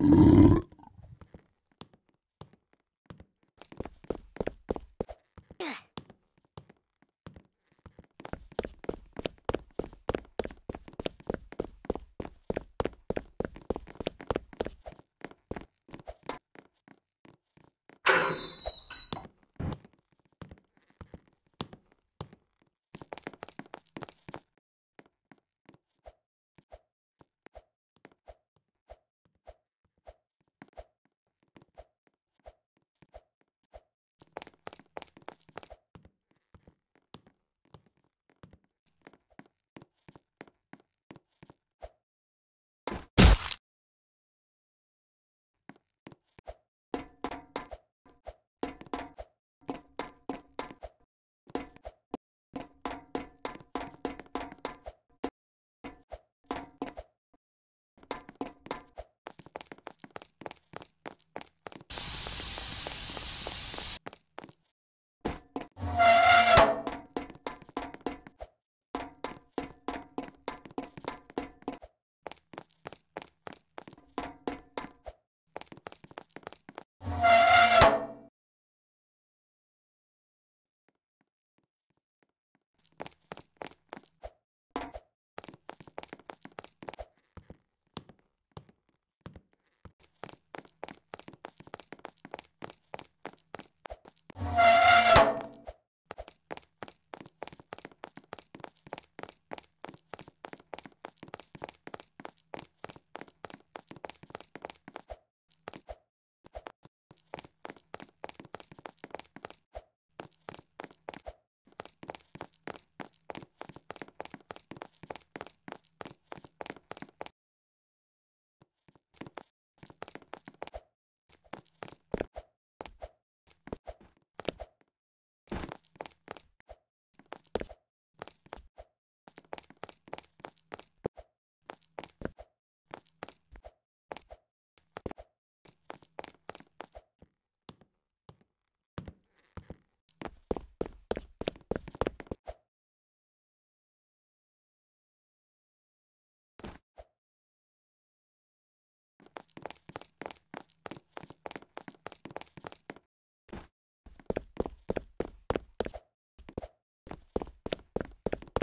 Mm-hmm.